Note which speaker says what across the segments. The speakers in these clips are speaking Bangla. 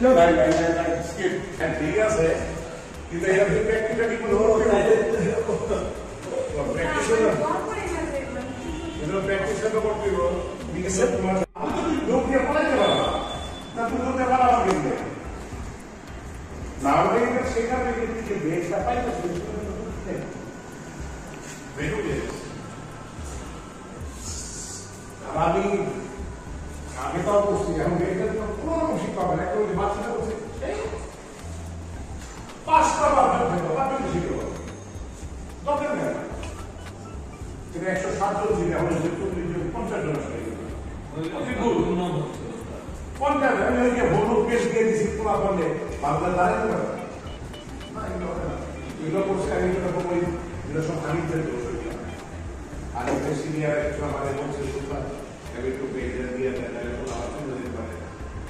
Speaker 1: দাও বাচ্চাটা
Speaker 2: মিষ্টি পাওয়া না আলাই
Speaker 1: নাই নাই নাই নাই স্কিপ হ্যাঁ ঠিক আছে কিন্তু এটা তুমি প্র্যাকটিসটা কি করে হলো প্র্যাকটিস হলো এটা প্র্যাকটিসটা তো করতে হলো ঠিক আছে তোমার লোক দিয়ে পড়াইতে পারো না তা তুমি লোকে পারো কিন্তু না হলে কিন্তু সেখানে কিন্তু যে বেসটা পাই না বেরোবে আর করছি এখন এটা তো কোনো রকম শিক্ষা হবে না যে বাচ্চাটা করছে পাঁচটা ধরতে হবে আপনি শিখে দরকার নেই কিন্তু একশো ষাট জন ছিল এখন চল্লিশ জন পঞ্চাশ জন আসলে পঞ্চাশ দোষ হয়ে গেল আর ওই সিনিয়র একটু আমাদের বলছে সুপার আমি একটু পেজে দিয়ে দেয় তাহলে কোনো আমার সুন্দর দিতে পারে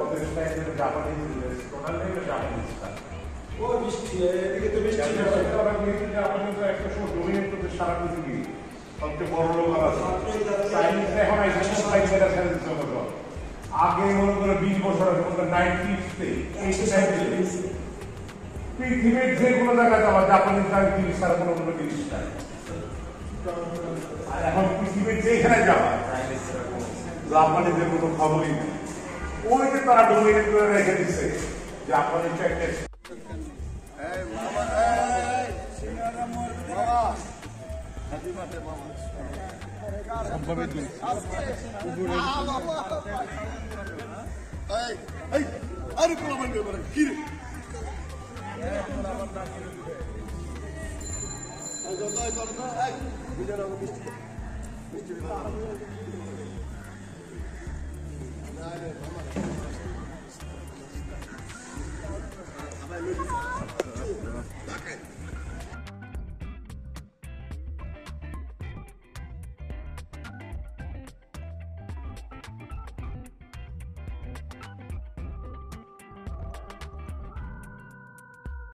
Speaker 1: ওদের স্টাইলের জাপানি টোটালি জাপানি স্টাইল
Speaker 2: ও মিষ্টি এদিকে তো মিষ্টি না
Speaker 1: সারা পৃথিবী সবচেয়ে বড় লোক আছে চাইনিজ এখন আগে মনে করে বিশ বছর আগে মনে করে নাইনটিসতে পৃথিবীর যে কোনো জায়গায় যাওয়া জাপানিজ গাড়ি তিরিশ সারা কোনো কোনো তিরিশ নাই আর এখন পৃথিবীর যেখানে যাওয়া জাপানিজের কোনো খবরই নেই ওই যে তারা ডোমিনেট করে রেখে দিচ্ছে জাপানিজ একটা
Speaker 3: আরে কোলা বান্ডে বড় কি রে?